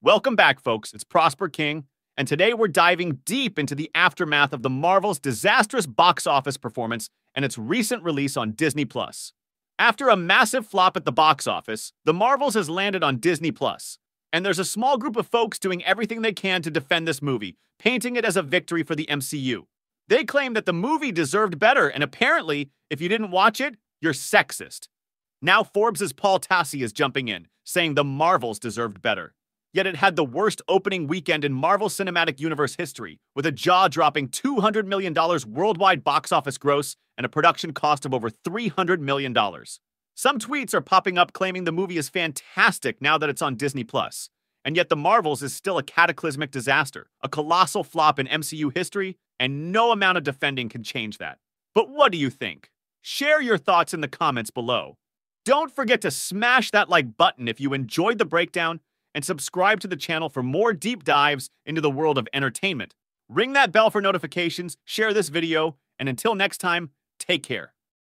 Welcome back, folks. It's Prosper King, and today we're diving deep into the aftermath of the Marvel's disastrous box office performance and its recent release on Disney Plus. After a massive flop at the box office, The Marvels has landed on Disney Plus, and there's a small group of folks doing everything they can to defend this movie, painting it as a victory for the MCU. They claim that the movie deserved better, and apparently, if you didn't watch it, you're sexist. Now Forbes' Paul Tassi is jumping in, saying the Marvels deserved better. Yet it had the worst opening weekend in Marvel Cinematic Universe history, with a jaw dropping $200 million worldwide box office gross and a production cost of over $300 million. Some tweets are popping up claiming the movie is fantastic now that it's on Disney Plus. And yet The Marvels is still a cataclysmic disaster, a colossal flop in MCU history, and no amount of defending can change that. But what do you think? Share your thoughts in the comments below. Don't forget to smash that like button if you enjoyed the breakdown and subscribe to the channel for more deep dives into the world of entertainment. Ring that bell for notifications, share this video, and until next time, take care.